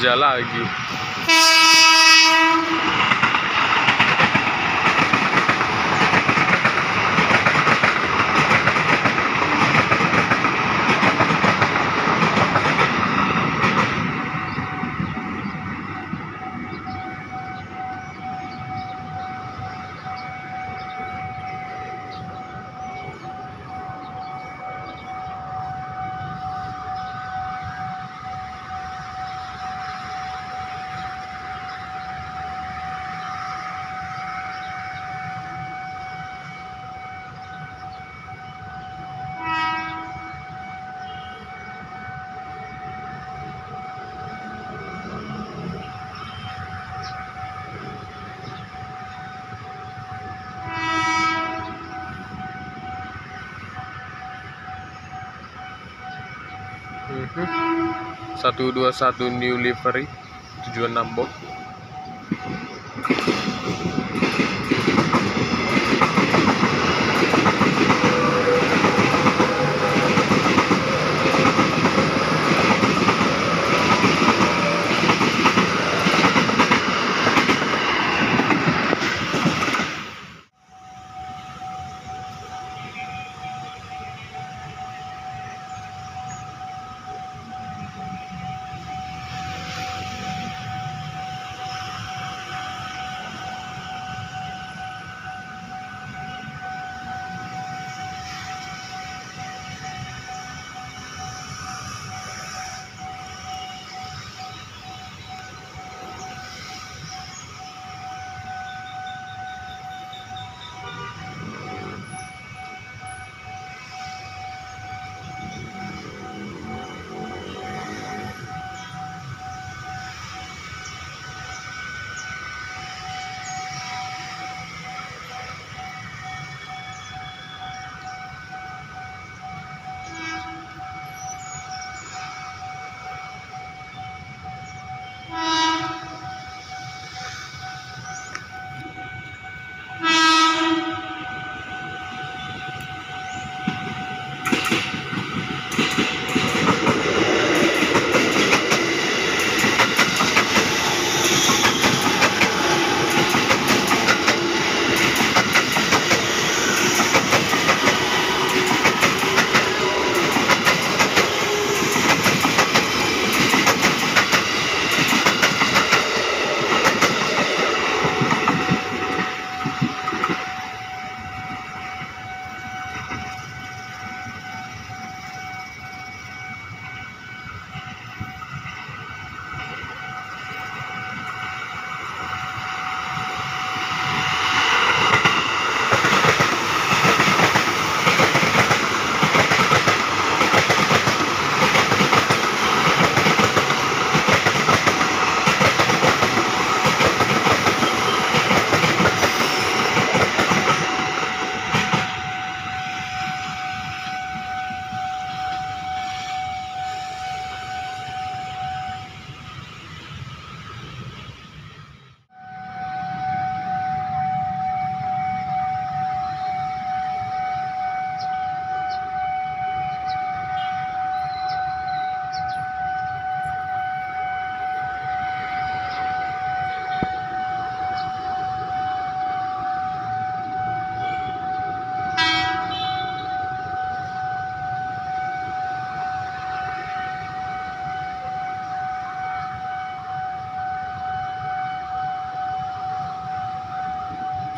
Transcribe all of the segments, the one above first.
já lá largue. 121 new livery tujuan Nambok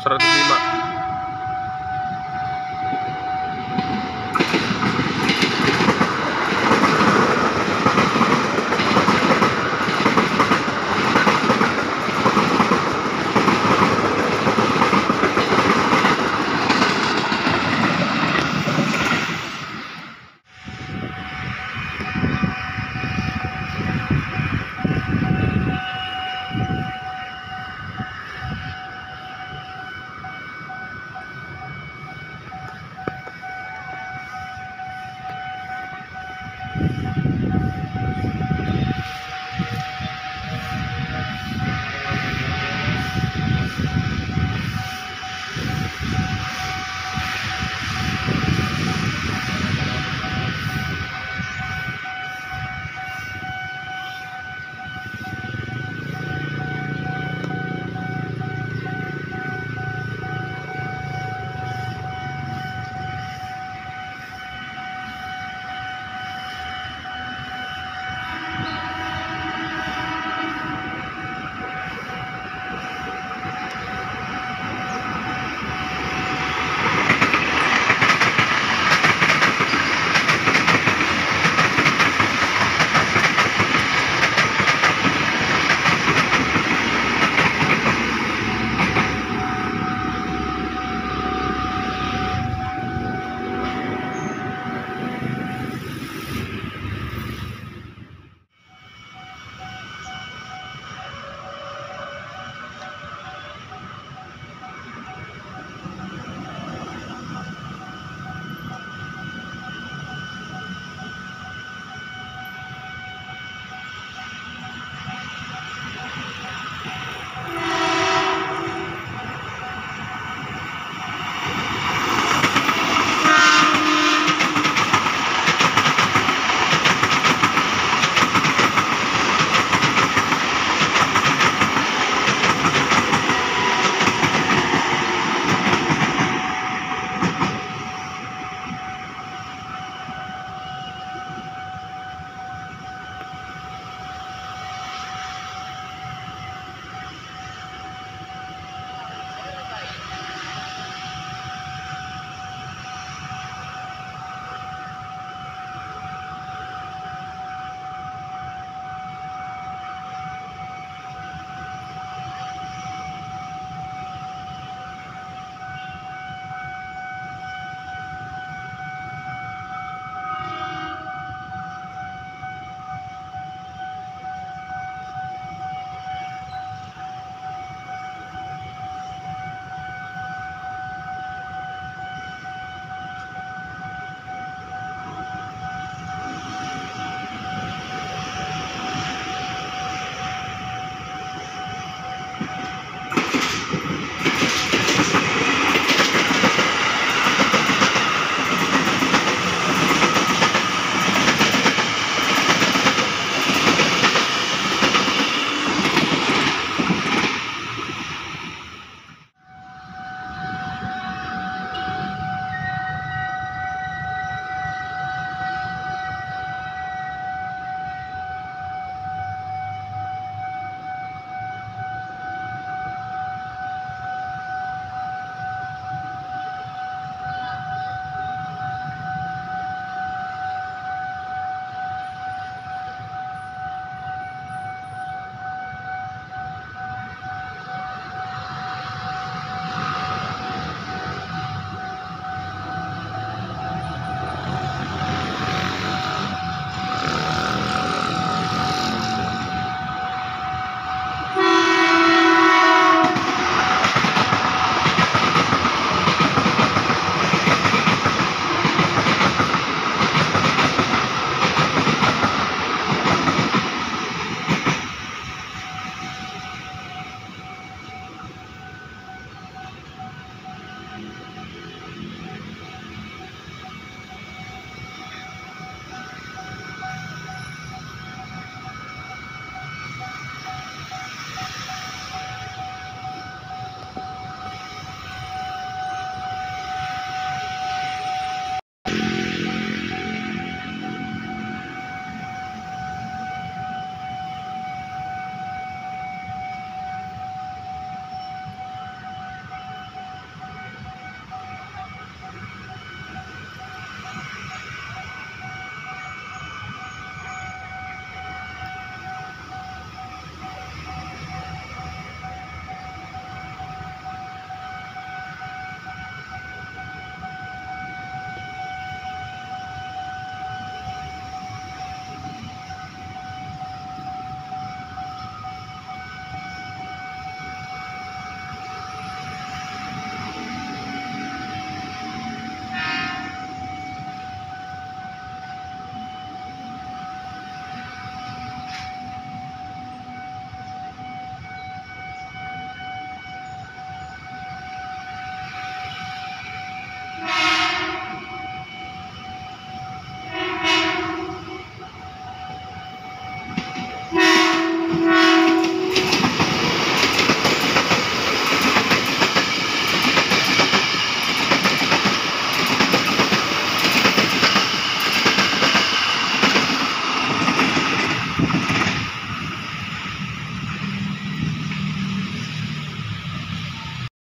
surat bima